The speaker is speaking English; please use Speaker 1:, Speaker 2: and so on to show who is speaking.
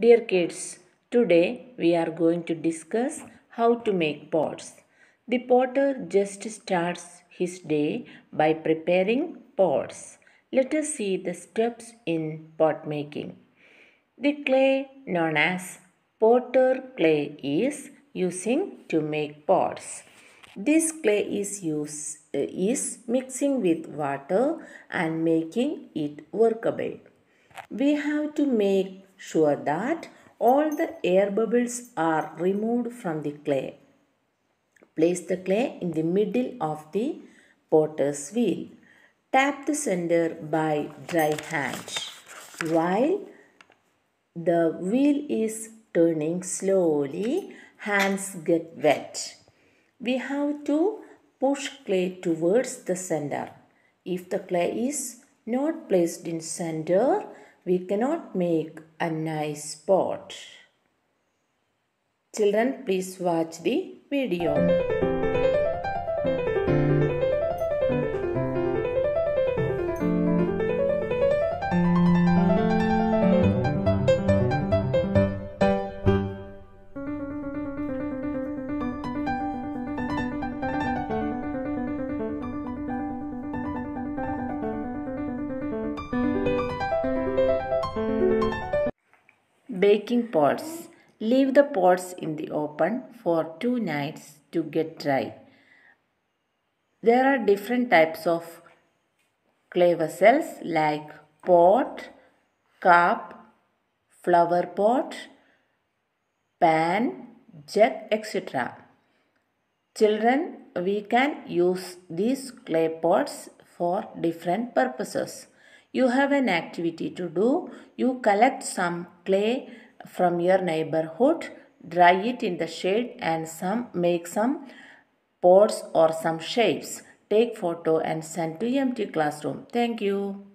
Speaker 1: Dear kids, today we are going to discuss how to make pots. The potter just starts his day by preparing pots. Let us see the steps in pot making. The clay known as potter clay is using to make pots. This clay is use, uh, is mixing with water and making it workable. We have to make sure that all the air bubbles are removed from the clay. Place the clay in the middle of the potter's wheel. Tap the center by dry hand. While the wheel is turning slowly, hands get wet. We have to push clay towards the center. If the clay is not placed in center, we cannot make a nice pot. Children, please watch the video. Baking pots. Leave the pots in the open for two nights to get dry. There are different types of clay vessels like pot, cup, flower pot, pan, jug, etc. Children, we can use these clay pots for different purposes. You have an activity to do. You collect some clay from your neighborhood, dry it in the shade and some make some pots or some shapes. Take photo and send to empty classroom. Thank you.